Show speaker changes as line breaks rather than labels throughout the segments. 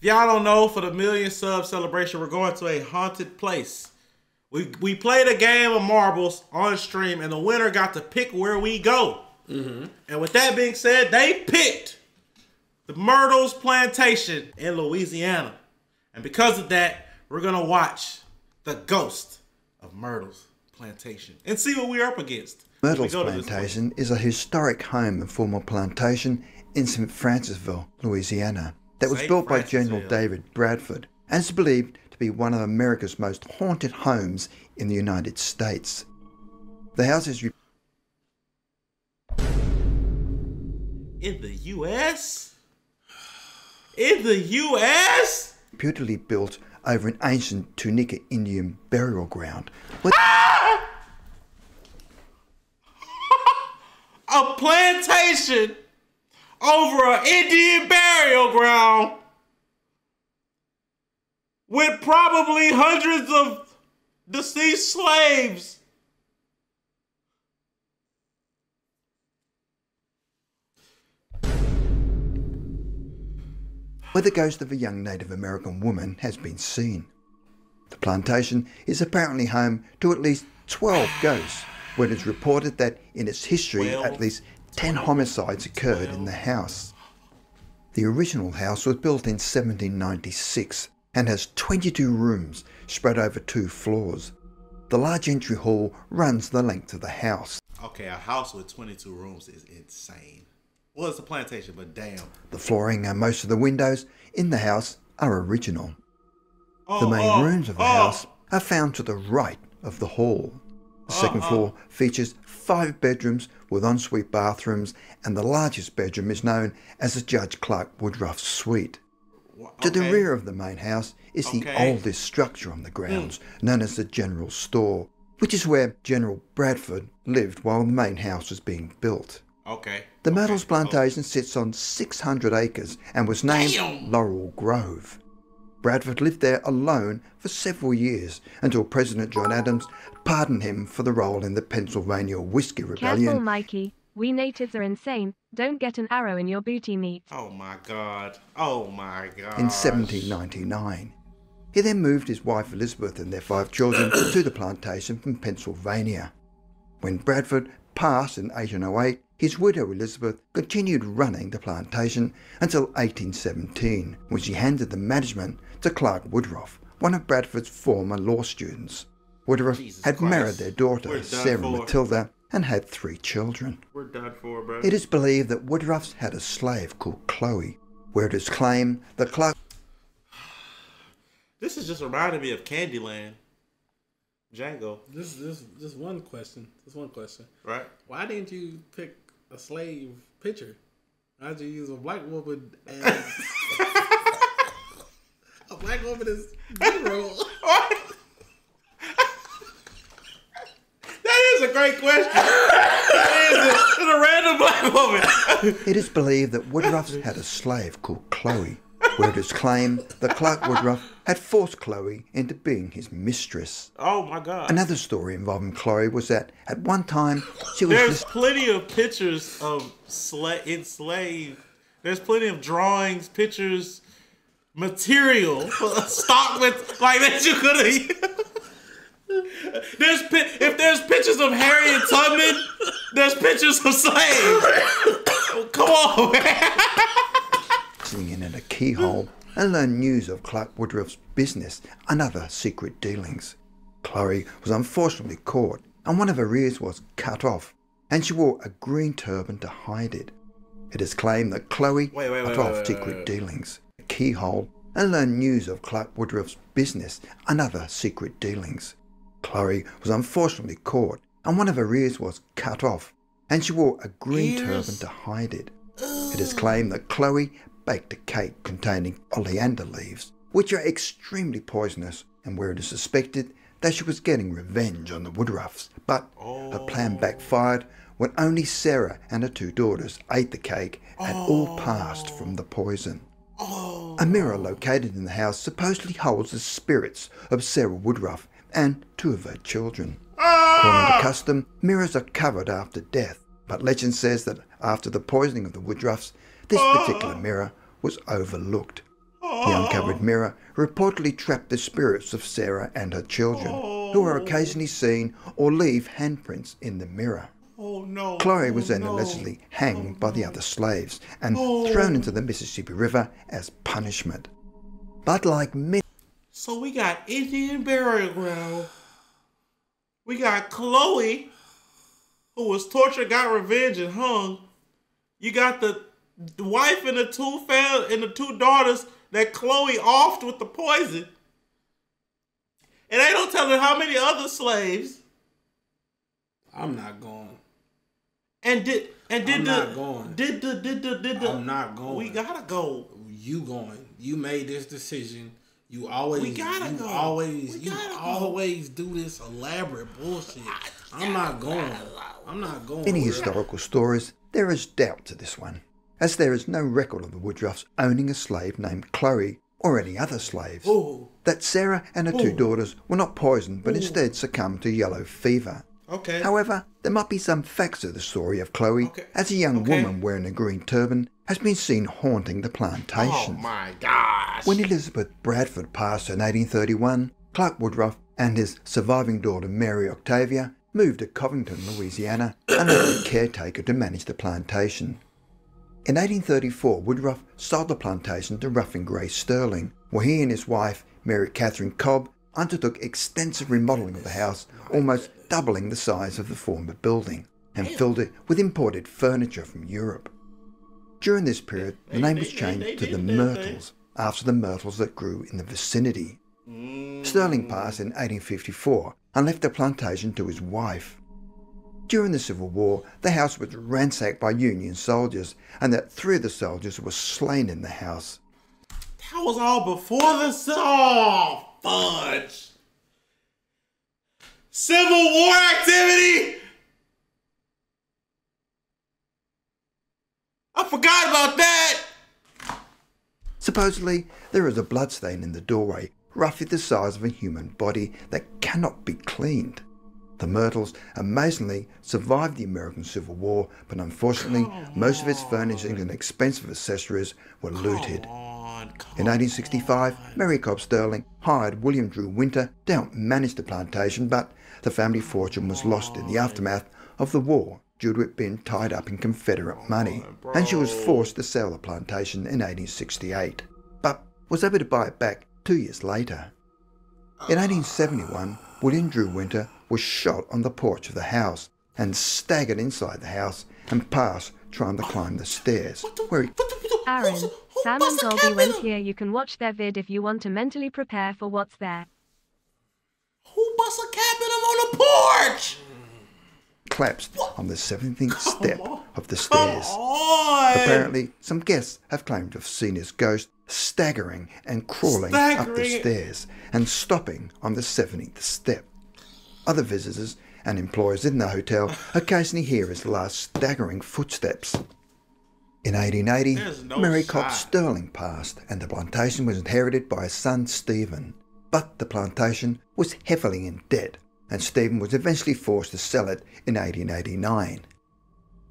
If y'all don't know, for the million sub celebration, we're going to a haunted place. We we played a game of marbles on stream, and the winner got to pick where we go. Mm-hmm. And with that being said, they picked the Myrtles Plantation in Louisiana. And because of that, we're gonna watch the ghost of Myrtles Plantation and see what we're up against.
Myrtles
go to.
Plantation is a historic home and former plantation in St. Francisville, Louisiana, that was
St.
built by General. David Bradford and is believed to be one of America's most haunted homes in the United States. The house is
In the U.S. In the U.S.
reputedly built over an ancient Tunica Indian burial ground. With ah!
a plantation over an Indian burial ground with probably hundreds of deceased slaves.
where the ghost of a young Native American woman has been seen. The plantation is apparently home to at least 12 ghosts, when it is reported that in its history at least 10 homicides occurred in the house. The original house was built in 1796 and has 22 rooms spread over two floors. The large entry hall runs the length of the house.
Okay, a house with 22 rooms is insane. Well, it's a plantation, but damn.
The flooring and most of the windows in the house are original.
Oh,
The main
oh, oh,
rooms of the
oh.
house are found to the right of the hall. The second floor features five bedrooms with ensuite bathrooms, and the largest bedroom is known as the Judge Clark Woodruff Suite.
Wha-
To the rear of the main house is the
Okay. Hmm.
oldest structure on the grounds, known as the General Store, which is where General Bradford lived while the main house was being built.
Okay.
The
okay.
Myrtles plantation sits on 600 acres and was named
Damn.
Laurel Grove. Bradford lived there alone for several years until President John Adams pardoned him for the role in the Pennsylvania Whiskey
Careful,
Rebellion.
Mikey. We natives are insane. Don't get an arrow in your booty meat.
Oh my god. Oh my god.
in 1799. He then moved his wife Elizabeth and their five children to the plantation from Pennsylvania. When Bradford passed in 1808, his widow Elizabeth continued running the plantation until 1817, when she handed the management to Clark Woodruff, one of Bradford's former law students. Woodruff
Jesus
had
Christ.
married their daughter, Sarah
for.
Matilda, and had three children.
We're done for, bro.
It is believed that Woodruffs had a slave called Chloe, where it is claimed that Clark
This is just reminding me of Candyland. Django,
This this just one question. This one question.
right?
Why didn't you pick a slave picture? Why'd you use a black woman as a black woman as general?
That is a great question. That is a, it's a random black woman.
It is believed that Woodruffs had a slave called Chloe, where it is claimed that Clark Woodruff had forced Chloe into being his mistress.
Oh my god.
Another story involving Chloe was that at one time she was
There's plenty of pictures of sla- enslaved. There's plenty of drawings, pictures, material, stock with like that you could have. There's if there's pictures of Harriet Tubman, there's pictures of slaves. Come on, man.
in a keyhole and learn news of Clark Woodruff's business and other secret dealings. Chloe was unfortunately caught, and one of her ears was cut off, and she wore a green turban to hide it. It is claimed that Chloe
Wait, wait, wait,
cut off secret dealings, a keyhole, and learned news of Clark Woodruff's business and other secret dealings. Chloe was unfortunately caught, and one of her ears was cut off, and she wore a green
Ears?
turban to hide it. It is claimed that Chloe baked a cake containing oleander leaves, which are extremely poisonous, and where it is suspected that she was getting revenge on the Woodruffs. But her plan backfired when only Sarah and her two daughters ate the cake and all passed from the poison. A mirror located in the house supposedly holds the spirits of Sarah Woodruff and two of her children. According to custom, mirrors are covered after death, but legend says that after the poisoning of the Woodruffs, this particular mirror was overlooked. The uncovered mirror reportedly trapped the spirits of Sarah and her children, who are occasionally seen or leave handprints in the mirror.
Oh no.
Chloe
oh,
was then
no.
allegedly hanged by the other slaves and thrown into the Mississippi River as punishment. But like many
So we got Indian burial ground. We got Chloe, who was tortured, got revenge, and hung. You got the, the wife and the two fam- and the two daughters that Chloe offed with the poison. And they don't tell her how many other slaves.
I'm not going.
And did and did
I'm
the
not going.
did the did the did the
I'm not going.
We gotta go.
You going? You made this decision. You always,
We gotta
you
go.
always,
We
you
gotta go.
always do this elaborate bullshit. I'm not going. I'm not going.
many historical stories, there is doubt to this one, as there is no record of the Woodruffs owning a slave named Chloe or any other slaves.
Ooh.
That Sarah and her two daughters were not poisoned but instead succumbed to yellow fever.
Okay.
However, there might be some facts to the story of Chloe,
Okay.
as a young
Okay.
woman wearing a green turban has been seen haunting the
oh
plantation.
my gosh.
When Elizabeth Bradford passed in 1831, Clark Woodruff and his surviving daughter Mary Octavia moved to Covington, Louisiana, and left a caretaker to manage the plantation. In 1834, Woodruff sold the plantation to Ruffin Gray Stirling, where he and his wife, Mary Catherine Cobb, undertook extensive remodeling of the house, almost doubling the size of the former building, and filled it with imported furniture from Europe. During this period, the name was changed to the. Myrtles, after the myrtles that grew in the vicinity. Stirling passed in 1854 and left the plantation to his wife. During the Civil War, the house was ransacked by Union soldiers, and that three of the soldiers were slain in the house.
That was all before the oh fudge. Civil War activity. I forgot about that.
Supposedly, there is a bloodstain in the doorway, roughly the size of a human body, that cannot be cleaned. The Myrtles amazingly survived the American Civil War, but unfortunately, most of its furnishings and expensive accessories were looted.
On,
In 1865, Mary Cobb Stirling hired William Drew Winter to help manage the plantation, but the family fortune was lost in the aftermath of the war due to it being tied up in Confederate money, and she was forced to sell the plantation in 1868, but was able to buy it back two years later. In 1871, William Drew Winter was shot on the porch of the house and staggered inside the house and passed trying to climb the stairs, where he
Aaron,
who
Sam
bust
and
a
Colby
cap
went
in-
here. You can watch their vid if you want to mentally prepare for what's there.
Who bust a cap in him on the porch?
collapsed on the 17th step
on.
of the
Come
stairs.
on.
Apparently, some guests have claimed to have seen his ghost staggering and crawling up the stairs and stopping on the 17th step. Other visitors and employers in the hotel occasionally hear his last staggering footsteps. In 1880,
no
Mary
shot.
Stirling passed and the plantation was inherited by his son Stephen. But the plantation was heavily in debt and Stephen was eventually forced to sell it in 1889.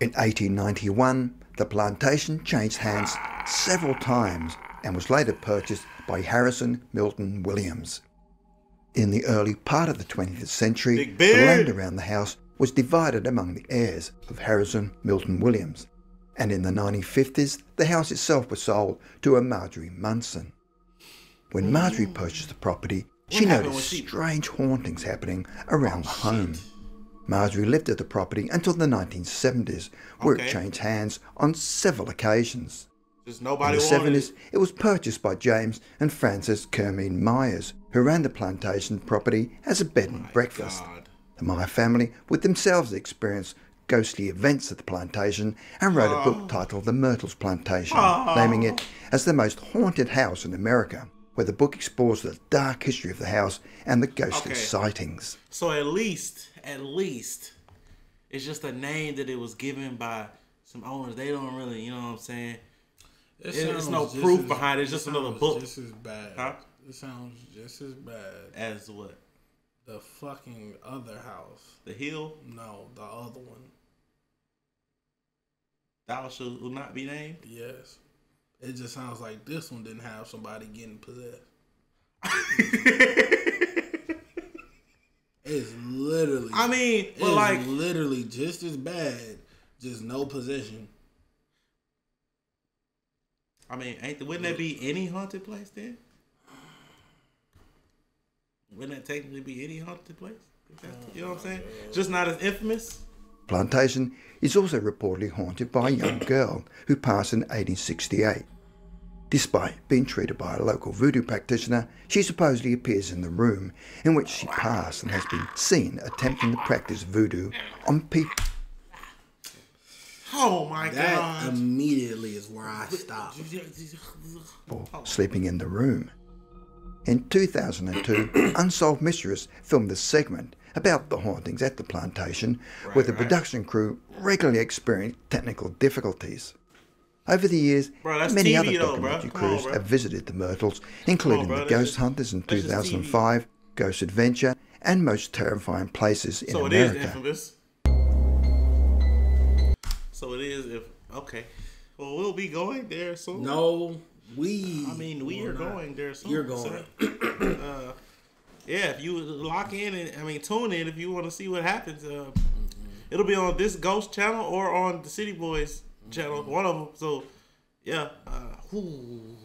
In 1891, the plantation changed hands several times and was later purchased by Harrison Milton Williams. In the early part of the 20th century, the land around the house was divided among the heirs of Harrison Milton Williams, and in the 1950s, the house itself was sold to a Marjorie Munson. When Marjorie purchased the property, she noticed strange hauntings happening around the home. Marjorie lived at the property until the 1970s, where
Okay.
it changed hands on several occasions. In the
wanted
70s,
it.
it was purchased by James and Frances Kermeen Myers, who ran the plantation property as a bed and breakfast.
God.
The Meyer family would themselves experience ghostly events at the plantation and wrote a book oh. titled The Myrtles Plantation, oh. naming it as the most haunted house in America, where the book explores the dark history of the house and the ghostly
Okay.
sightings.
So at least, at least, it's just a name that it was given by some owners. They don't really, you know what I'm saying?
It
It- it's no proof
as-
behind it, it's just another book.
This is bad.
Huh?
It sounds just as bad.
As what?
The fucking other house.
The hill?
No, the other one.
Thou shall not be named?
Yes. It just sounds like this one didn't have somebody getting possessed. it's literally.
I mean,
it's
like,
literally just as bad, just no possession.
I mean, ain't wouldn't that be any haunted place then? Wouldn't that technically be any haunted place? You know what I'm uh, saying? Just not as infamous.
Plantation is also reportedly haunted by a young girl who passed in 1868. Despite being treated by a local voodoo practitioner, she supposedly appears in the room in which she passed and has been seen attempting to practice voodoo on people
Oh my
That
god!
immediately is where I stop.
sleeping in the room. In 2002, Unsolved Mysteries filmed a segment about the hauntings at the plantation, where the production crew regularly experienced technical difficulties. Over the years,
Bro,
many
TV
other
though,
documentary
Come on,
crews
bro.
have visited the Myrtles, including
bro,
the Ghost Hunters in 2005, Ghost Adventure, and Most Terrifying Places in
So it is
America.
infamous. So it is if okay. Well, we'll be going there soon.
No, we.
I mean we are
not.
going there soon.
You're going.
so, uh, yeah, if you lock in and I mean tune in if you want to see what happens. Uh, it'll be on this Ghost channel or on the City Boys channel, one of them. So yeah, uh.